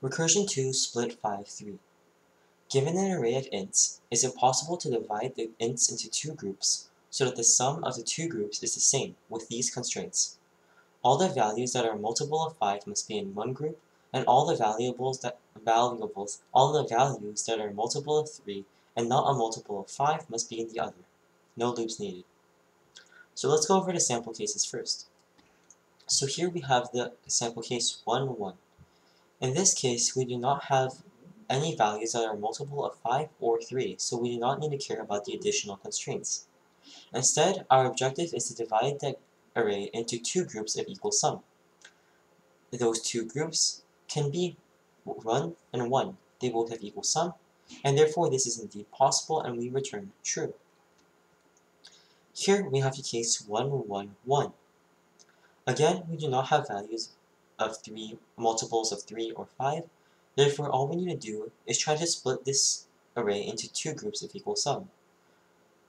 Recursion 2 split 5 3. Given an array of ints, is it possible to divide the ints into two groups so that the sum of the two groups is the same with these constraints? All the values that are multiple of 5 must be in one group, and all the valuables that valuables all the values that are multiple of 3 and not a multiple of 5 must be in the other. No loops needed. So let's go over the sample cases first. So here we have the sample case 1, 1. In this case, we do not have any values that are multiple of 5 or 3, so we do not need to care about the additional constraints. Instead, our objective is to divide the array into two groups of equal sum. Those two groups can be 1 and 1. They both have equal sum, and therefore this is indeed possible and we return true. Here we have the case 1, 1, 1. Again, we do not have values of 3, multiples of 3 or 5, therefore all we need to do is try to split this array into two groups of equal sum.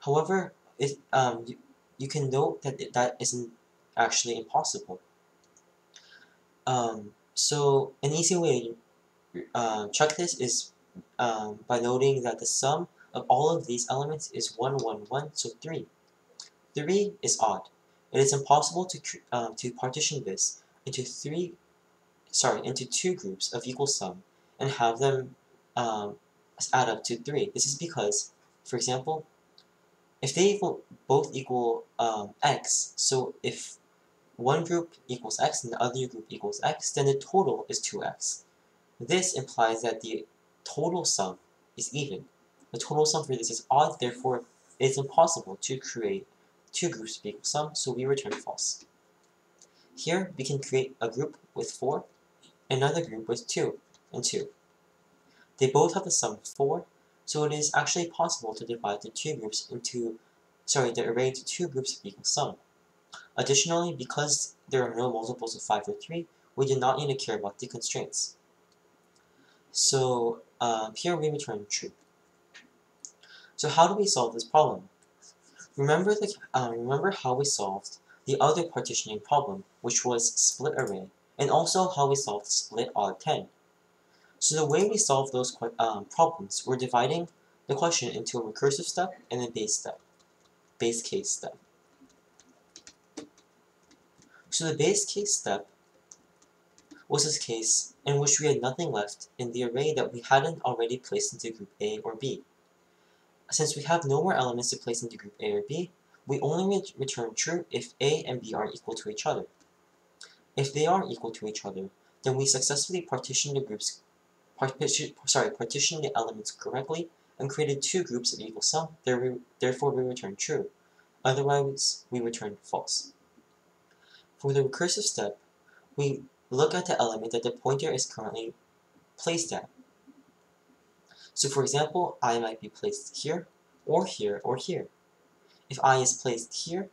However, it, um, you, you can note that it, that isn't actually impossible. Um, so an easy way to uh, check this is um, by noting that the sum of all of these elements is 1, 1, 1, so 3. 3 is odd. It is impossible to, um, to partition this into three sorry, into two groups of equal sum and have them um, add up to 3. This is because, for example, if they equal, both equal um, x, so if one group equals x and the other group equals x, then the total is 2x. This implies that the total sum is even. The total sum for this is odd, therefore it is impossible to create two groups of equal sum, so we return false. Here, we can create a group with 4 another group with 2 and 2. They both have the sum of 4, so it is actually possible to divide the two groups into, sorry, the array into two groups of equal sum. Additionally, because there are no multiples of 5 or 3, we do not need to care about the constraints. So um, here we return true. So how do we solve this problem? Remember, the, uh, remember how we solved the other partitioning problem, which was split array and also how we solve split odd 10. So the way we solve those um, problems, we're dividing the question into a recursive step and a base step, base case step. So the base case step was this case in which we had nothing left in the array that we hadn't already placed into group A or B. Since we have no more elements to place into group A or B, we only re return true if A and B are equal to each other. If they are equal to each other, then we successfully partition the groups, partition, sorry, partition the elements correctly and created two groups of equal sum, therefore we return true. Otherwise, we return false. For the recursive step, we look at the element that the pointer is currently placed at. So for example, i might be placed here, or here, or here. If i is placed here,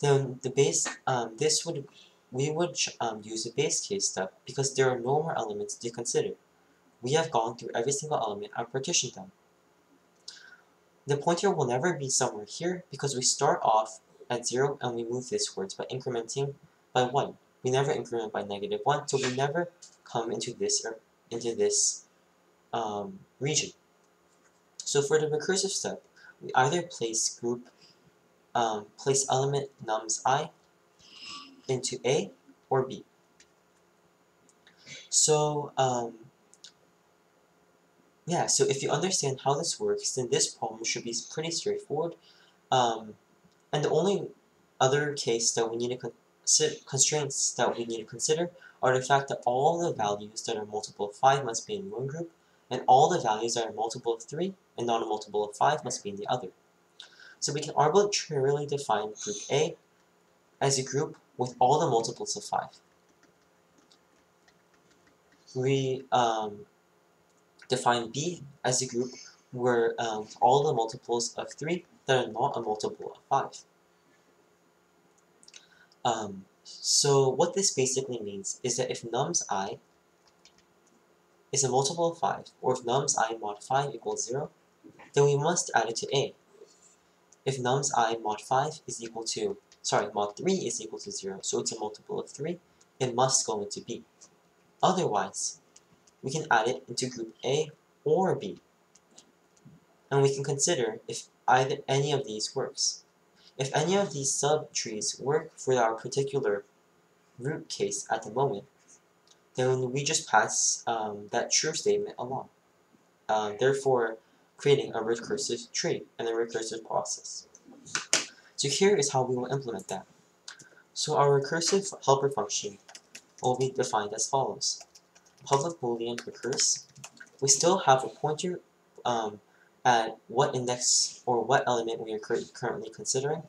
then the base, um, this would we would um, use a base case step because there are no more elements to consider. We have gone through every single element and partitioned them. The pointer will never be somewhere here because we start off at 0 and we move this by incrementing by 1. We never increment by negative 1, so we never come into this or into this um, region. So for the recursive step, we either place group, um, place element nums i into A or B. So, um, yeah, so if you understand how this works, then this problem should be pretty straightforward. Um, and the only other case that we need to consider, constraints that we need to consider are the fact that all the values that are multiple of 5 must be in one group, and all the values that are multiple of 3 and not a multiple of 5 must be in the other. So we can arbitrarily define group A as a group with all the multiples of 5. We um, define B as a group where um, all the multiples of 3 that are not a multiple of 5. Um, so what this basically means is that if nums i is a multiple of 5, or if nums i mod 5 equals 0, then we must add it to A. If nums i mod 5 is equal to sorry, mod 3 is equal to 0, so it's a multiple of 3, it must go into B. Otherwise, we can add it into group A or B. And we can consider if either any of these works. If any of these subtrees work for our particular root case at the moment, then we just pass um, that true statement along. Uh, therefore, creating a recursive tree and a recursive process. So here is how we will implement that. So our recursive helper function will be defined as follows. Public boolean recurse. We still have a pointer um, at what index or what element we are currently considering.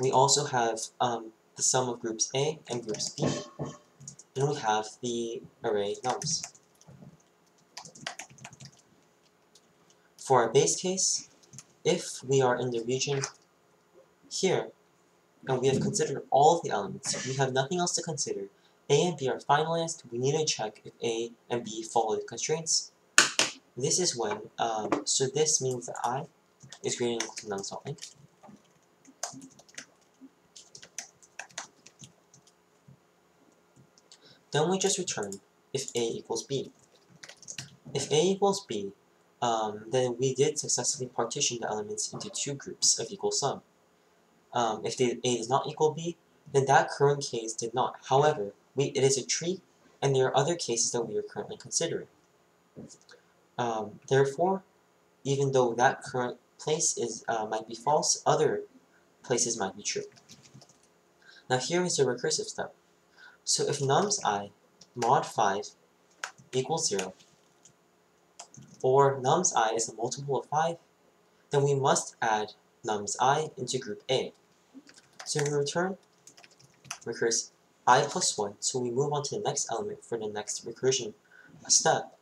We also have um, the sum of groups A and groups B, and we have the array nums. For our base case, if we are in the region here, and we have considered all of the elements, we have nothing else to consider, A and B are finalized, we need to check if A and B follow the constraints. This is when, um, so this means that I is greater than or equal to nums.length. Then we just return if A equals B. If A equals B, um, then we did successfully partition the elements into two groups of equal sum. Um, if A does not equal B, then that current case did not. However, we, it is a tree, and there are other cases that we are currently considering. Um, therefore, even though that current place is uh, might be false, other places might be true. Now here is the recursive step. So if nums i mod 5 equals 0, or nums i is a multiple of 5, then we must add nums i into group A. So we return recurse i plus 1, so we move on to the next element for the next recursion step.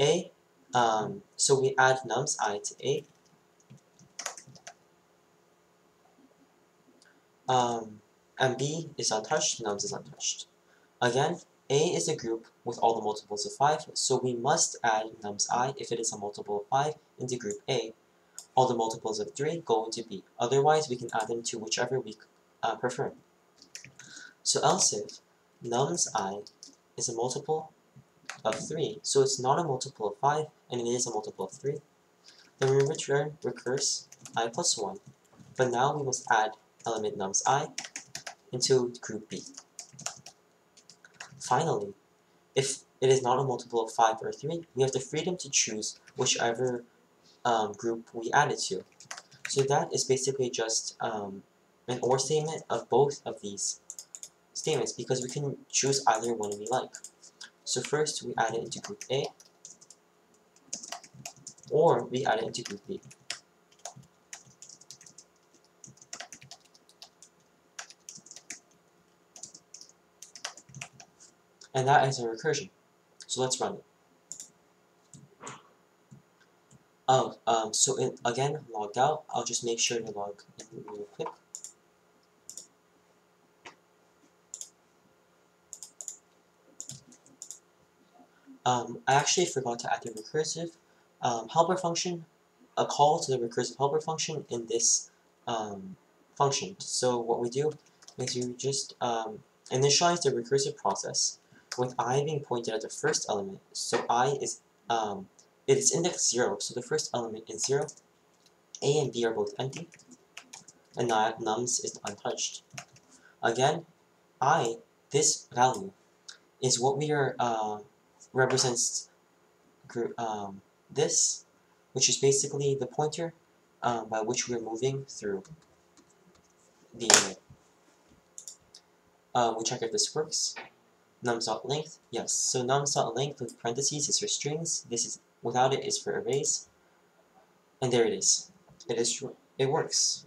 A, um, so we add nums i to A. Um, and B is untouched, nums is untouched. Again, A is a group with all the multiples of 5, so we must add nums i if it is a multiple of 5 into group A. All the multiples of 3 go into B. Otherwise, we can add them to whichever we uh, prefer. So else if nums i is a multiple of 3, so it's not a multiple of 5, and it is a multiple of 3, then we return recurse i plus 1, but now we must add element nums i into group B. Finally, if it is not a multiple of 5 or 3, we have the freedom to choose whichever um, group we add it to. So that is basically just um, an OR statement of both of these statements because we can choose either one we like. So first we add it into group A, or we add it into group B. and that is a recursion. So let's run it. Oh, um, so it, again, logged out. I'll just make sure to log in real quick. Um, I actually forgot to add the recursive um, helper function, a call to the recursive helper function in this um, function. So what we do is we just um, initialize the recursive process with i being pointed at the first element, so i is um, it is index 0, so the first element is 0. a and b are both empty, and nums is untouched. Again, i, this value, is what we are, uh, represents um, this, which is basically the pointer um, by which we're moving through the. Uh, we check if this works nums.length, yes. So nums.length with parentheses is for strings. This is without it is for arrays. And there it is. It is it works.